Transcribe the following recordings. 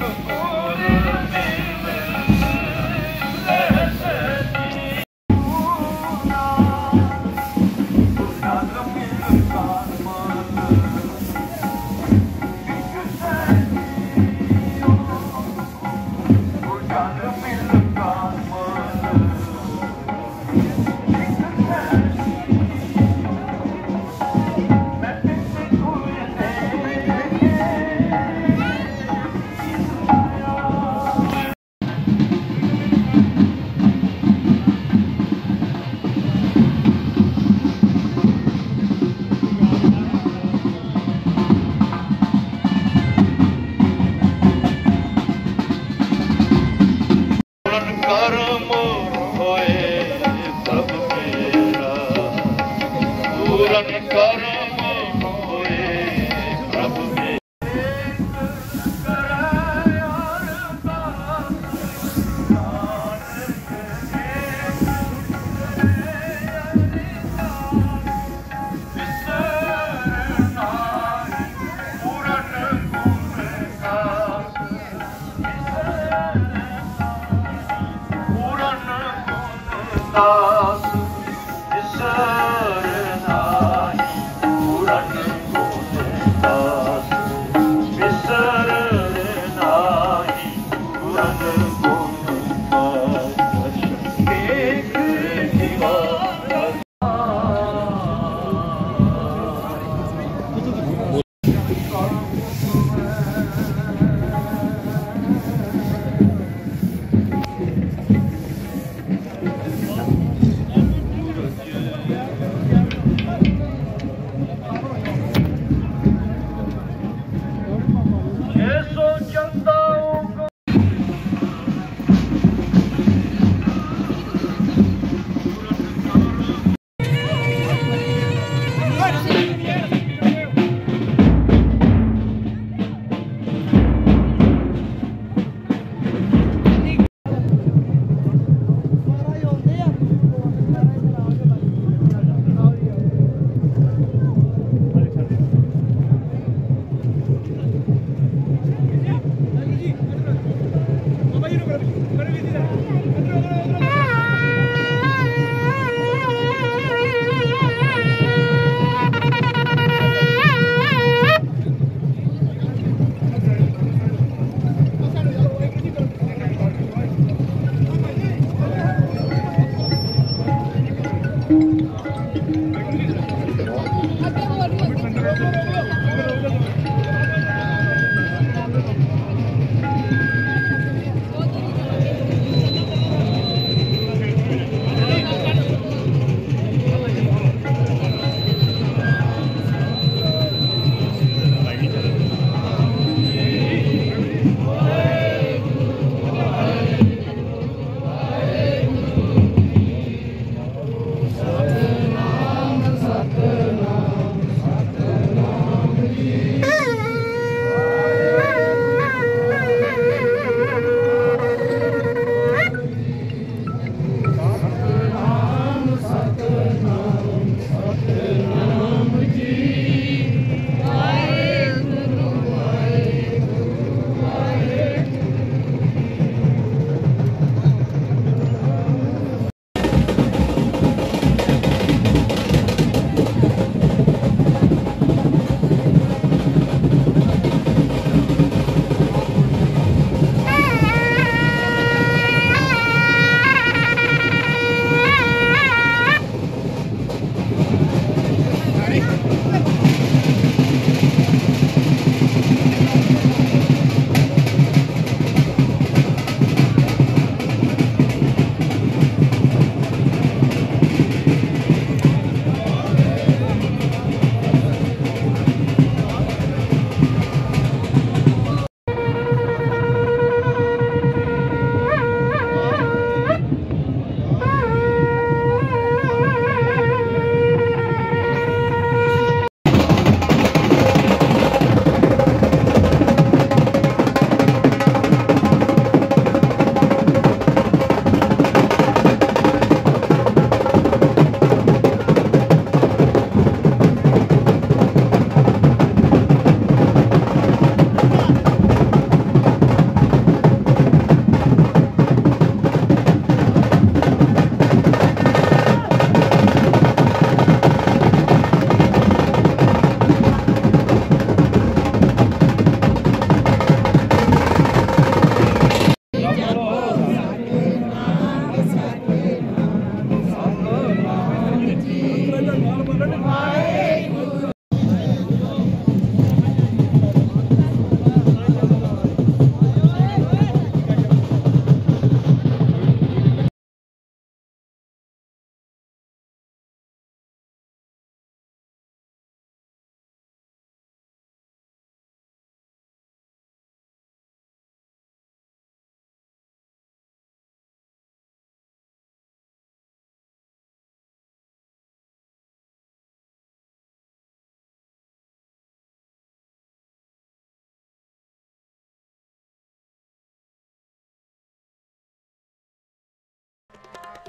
Oh.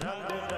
Rangana.